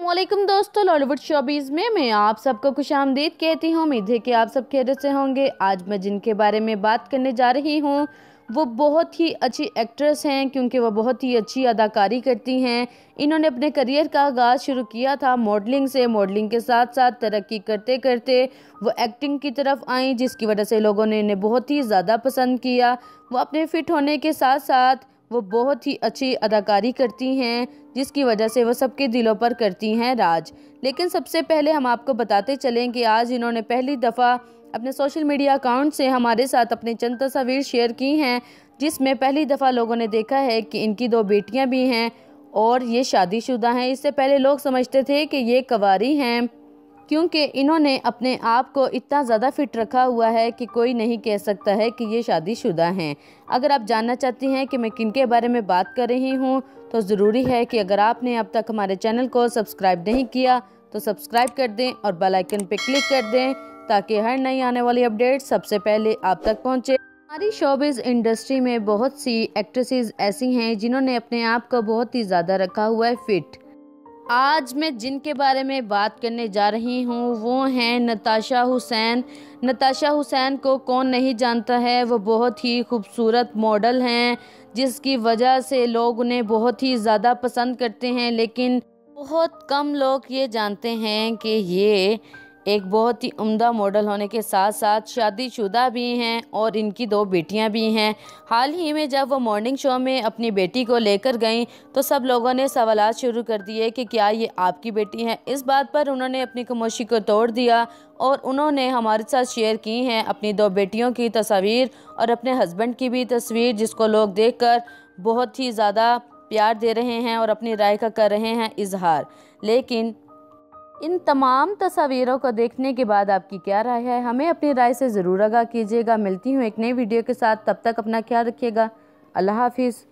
वालेकुम दोस्तों लॉलीवुड शोबीज़ में मैं आप सबको खुश आमदीद कहती हूँ। उम्मीद है कि आप सब खेर से होंगे। आज मैं जिनके बारे में बात करने जा रही हूँ, वो बहुत ही अच्छी एक्ट्रेस हैं, क्योंकि वो बहुत ही अच्छी अदाकारी करती हैं। इन्होंने अपने करियर का आगाज़ शुरू किया था मॉडलिंग से। मॉडलिंग के साथ साथ तरक्की करते करते वो एक्टिंग की तरफ़ आई, जिसकी वजह से लोगों ने इन्हें बहुत ही ज़्यादा पसंद किया। वो अपने फिट होने के साथ साथ वो बहुत ही अच्छी अदाकारी करती हैं, जिसकी वजह से वो सबके दिलों पर करती हैं राज। लेकिन सबसे पहले हम आपको बताते चलें कि आज इन्होंने पहली दफ़ा अपने सोशल मीडिया अकाउंट से हमारे साथ अपनी चंद तस्वीर शेयर की हैं, जिसमें पहली दफ़ा लोगों ने देखा है कि इनकी दो बेटियाँ भी हैं और ये शादीशुदा हैं। इससे पहले लोग समझते थे कि ये कवारी हैं। क्योंकि इन्होंने अपने आप को इतना ज़्यादा फिट रखा हुआ है कि कोई नहीं कह सकता है कि ये शादीशुदा हैं। अगर आप जानना चाहती हैं कि मैं किन के बारे में बात कर रही हूँ तो ज़रूरी है कि अगर आपने अब तक हमारे चैनल को सब्सक्राइब नहीं किया तो सब्सक्राइब कर दें और बेल आइकन पर क्लिक कर दें, ताकि हर नई आने वाली अपडेट सबसे पहले आप तक पहुँचे। हमारी शोबिज़ इंडस्ट्री में बहुत सी एक्ट्रेसेस ऐसी हैं जिन्होंने अपने आप को बहुत ही ज़्यादा रखा हुआ है फिट। आज मैं जिनके बारे में बात करने जा रही हूँ, वो हैं नताशा हुसैन। नताशा हुसैन को कौन नहीं जानता है? वो बहुत ही खूबसूरत मॉडल हैं, जिसकी वजह से लोग उन्हें बहुत ही ज़्यादा पसंद करते हैं, लेकिन बहुत कम लोग ये जानते हैं कि ये एक बहुत ही उम्दा मॉडल होने के साथ साथ शादीशुदा भी हैं और इनकी दो बेटियाँ भी हैं। हाल ही में जब वो मॉर्निंग शो में अपनी बेटी को लेकर गईं तो सब लोगों ने सवाल शुरू कर दिए कि क्या ये आपकी बेटी हैं। इस बात पर उन्होंने अपनी खामोशी को तोड़ दिया और उन्होंने हमारे साथ शेयर की हैं अपनी दो बेटियों की तस्वीर और अपने हस्बैंड की भी तस्वीर, जिसको लोग देख बहुत ही ज़्यादा प्यार दे रहे हैं और अपनी राय का कर रहे हैं इजहार। लेकिन इन तमाम तस्वीरों को देखने के बाद आपकी क्या राय है? हमें अपनी राय से ज़रूर आगाह कीजिएगा। मिलती हूँ एक नई वीडियो के साथ। तब तक अपना ख्याल रखिएगा। अल्लाह हाफिज़।